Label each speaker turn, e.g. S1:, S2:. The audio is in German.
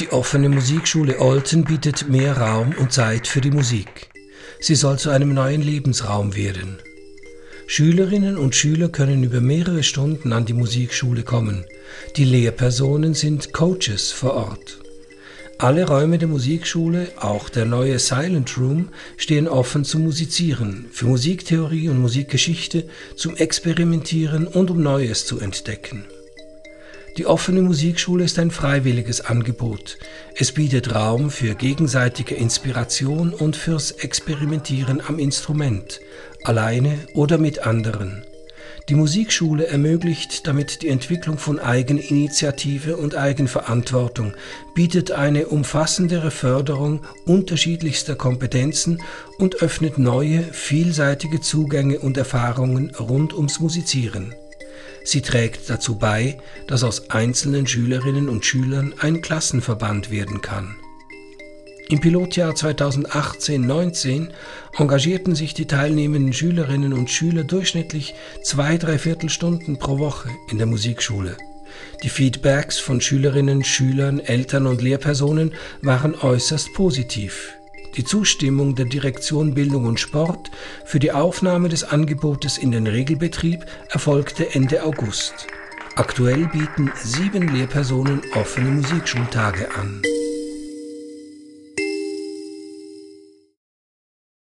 S1: Die offene Musikschule Olten bietet mehr Raum und Zeit für die Musik. Sie soll zu einem neuen Lebensraum werden. Schülerinnen und Schüler können über mehrere Stunden an die Musikschule kommen. Die Lehrpersonen sind Coaches vor Ort. Alle Räume der Musikschule, auch der neue Silent Room, stehen offen zum Musizieren, für Musiktheorie und Musikgeschichte, zum Experimentieren und um Neues zu entdecken. Die offene Musikschule ist ein freiwilliges Angebot. Es bietet Raum für gegenseitige Inspiration und fürs Experimentieren am Instrument, alleine oder mit anderen. Die Musikschule ermöglicht damit die Entwicklung von Eigeninitiative und Eigenverantwortung, bietet eine umfassendere Förderung unterschiedlichster Kompetenzen und öffnet neue, vielseitige Zugänge und Erfahrungen rund ums Musizieren. Sie trägt dazu bei, dass aus einzelnen Schülerinnen und Schülern ein Klassenverband werden kann. Im Pilotjahr 2018-19 engagierten sich die teilnehmenden Schülerinnen und Schüler durchschnittlich zwei, drei Viertelstunden pro Woche in der Musikschule. Die Feedbacks von Schülerinnen, Schülern, Eltern und Lehrpersonen waren äußerst positiv. Die Zustimmung der Direktion Bildung und Sport für die Aufnahme des Angebotes in den Regelbetrieb erfolgte Ende August. Aktuell bieten sieben Lehrpersonen offene Musikschultage an.